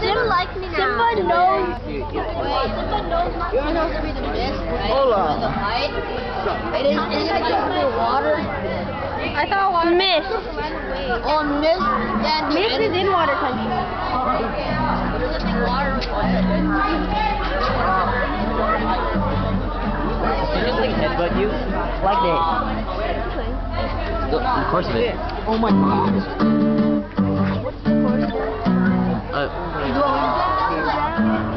Simba like me now. Simba knows. Wait, Simba knows not You're supposed to be the disc, right? Hola. The height. It is, is it the water? I thought water. Mist. Oh, mist. Yeah, the Mist is in water country. Does it make water Just like headbutt you, like that. Uh, of course it is. Oh my god. Uh, I bet my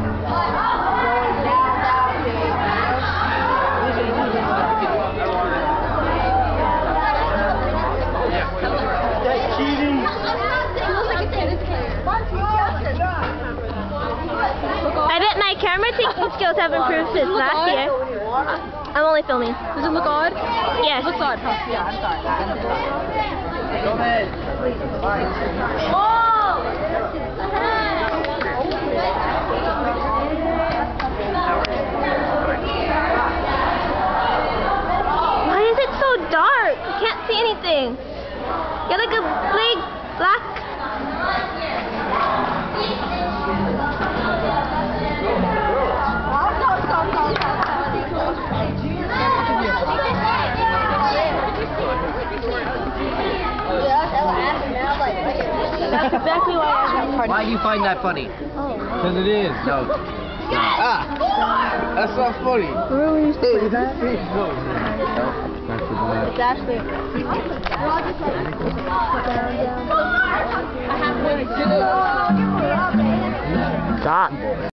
camera taking skills have improved since last year. I'm only filming. Does it look odd? Yes. It Looks odd. huh? Yeah, I'm sorry. Go ahead. Why is it so dark? I can't see anything. You're like That's exactly why I Why do you find that funny? Because it is. No. Ah! That's not funny. Really? Hey, is that fish? No. It's actually. Stop.